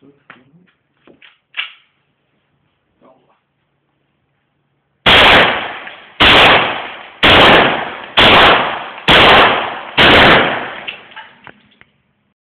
Что?